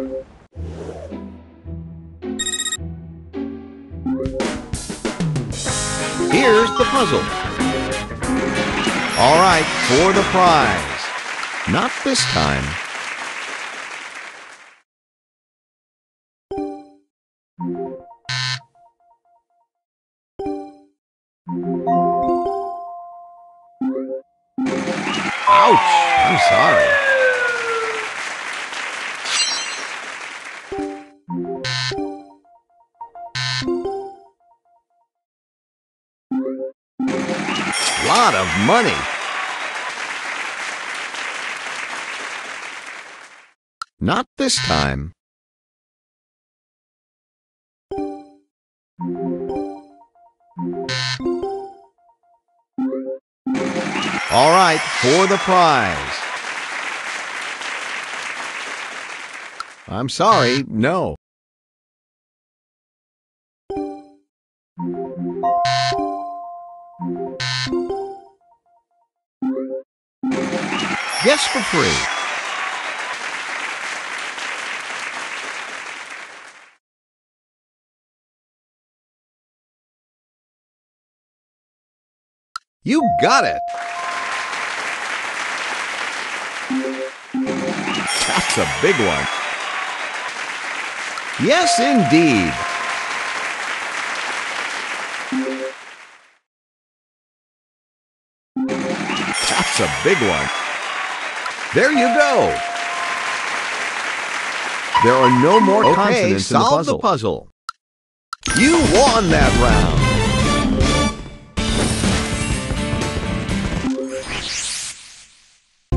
Here's the puzzle. All right, for the prize. Not this time. Ouch! I'm sorry. Lot of money. Not this time. All right, for the prize. I'm sorry, no. Guess for free. You got it! That's a big one. Yes, indeed. That's a big one. There you go. There are no more Okay, consonants in the solve puzzle. the puzzle. You won that round.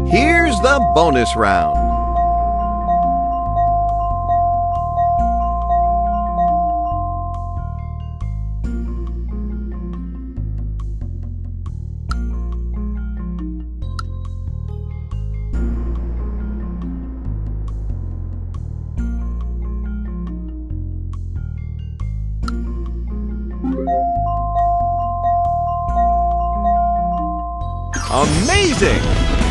Here's the bonus round. Amazing!